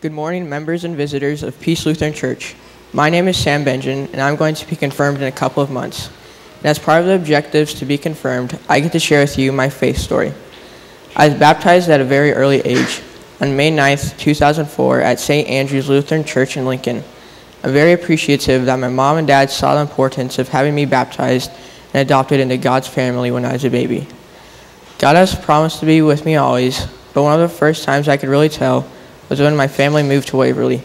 Good morning, members and visitors of Peace Lutheran Church. My name is Sam Bentjen, and I'm going to be confirmed in a couple of months. And as part of the objectives to be confirmed, I get to share with you my faith story. I was baptized at a very early age, on May 9th, 2004, at St. Andrew's Lutheran Church in Lincoln. I'm very appreciative that my mom and dad saw the importance of having me baptized and adopted into God's family when I was a baby. God has promised to be with me always, but one of the first times I could really tell was when my family moved to Waverly.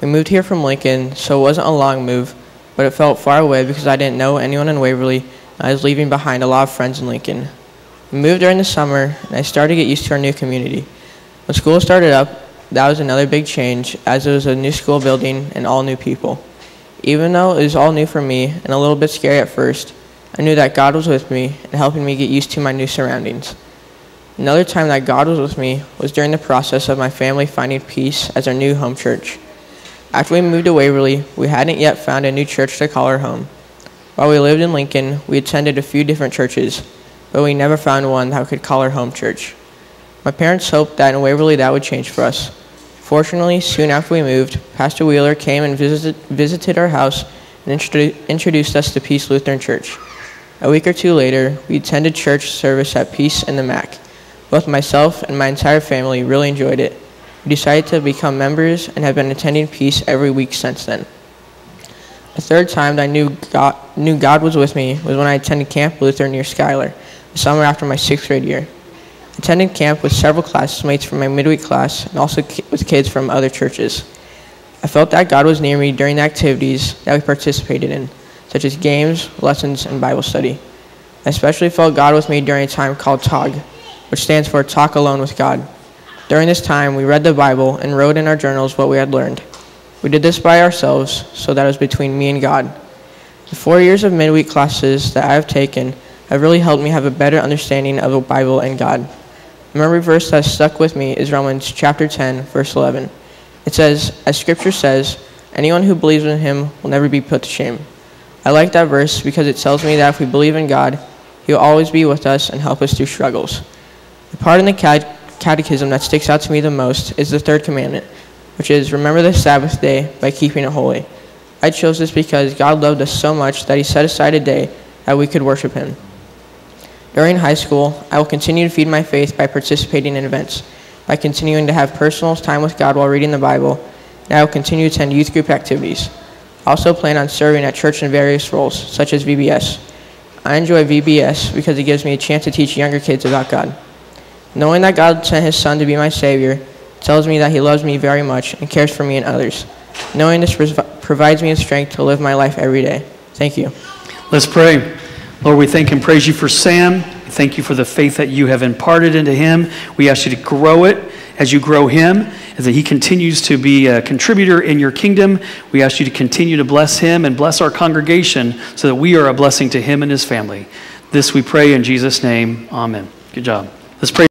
We moved here from Lincoln, so it wasn't a long move, but it felt far away because I didn't know anyone in Waverly, and I was leaving behind a lot of friends in Lincoln. We moved during the summer, and I started to get used to our new community. When school started up, that was another big change, as it was a new school building and all new people. Even though it was all new for me and a little bit scary at first, I knew that God was with me and helping me get used to my new surroundings. Another time that God was with me was during the process of my family finding peace as our new home church. After we moved to Waverly, we hadn't yet found a new church to call our home. While we lived in Lincoln, we attended a few different churches, but we never found one that we could call our home church. My parents hoped that in Waverly that would change for us. Fortunately, soon after we moved, Pastor Wheeler came and visited, visited our house and introdu- introduced us to Peace Lutheran Church. A week or two later, we attended church service at Peace in the Mac. Both myself and my entire family really enjoyed it. We decided to become members and have been attending Peace every week since then. The third time that I knew God, knew God was with me was when I attended Camp Luther near Schuyler, the summer after my sixth grade year. Attending camp with several classmates from my midweek class and also with kids from other churches. I felt that God was near me during the activities that we participated in, such as games, lessons, and Bible study. I especially felt God with me during a time called TAG, which stands for Talk Alone with God. During this time, we read the Bible and wrote in our journals what we had learned. We did this by ourselves, so that it was between me and God. The four years of midweek classes that I have taken have really helped me have a better understanding of the Bible and God. A memory verse that stuck with me is Romans chapter 10, verse 11. It says, As Scripture says, anyone who believes in him will never be put to shame. I like that verse because it tells me that if we believe in God, he will always be with us and help us through struggles. The part in the catechism that sticks out to me the most is the third commandment, which is remember the Sabbath day by keeping it holy. I chose this because God loved us so much that he set aside a day that we could worship him. During high school, I will continue to feed my faith by participating in events, by continuing to have personal time with God while reading the Bible, and I will continue to attend youth group activities. I also plan on serving at church in various roles, such as VBS. I enjoy VBS because it gives me a chance to teach younger kids about God. Knowing that God sent his son to be my Savior tells me that he loves me very much and cares for me and others. Knowing this provides me with strength to live my life every day. Thank you. Let's pray. Lord, we thank and praise you for Sam. Thank you for the faith that you have imparted into him. We ask you to grow it as you grow him, as that he continues to be a contributor in your kingdom. We ask you to continue to bless him and bless our congregation so that we are a blessing to him and his family. This we pray in Jesus' name. Amen. Good job. Let's pray.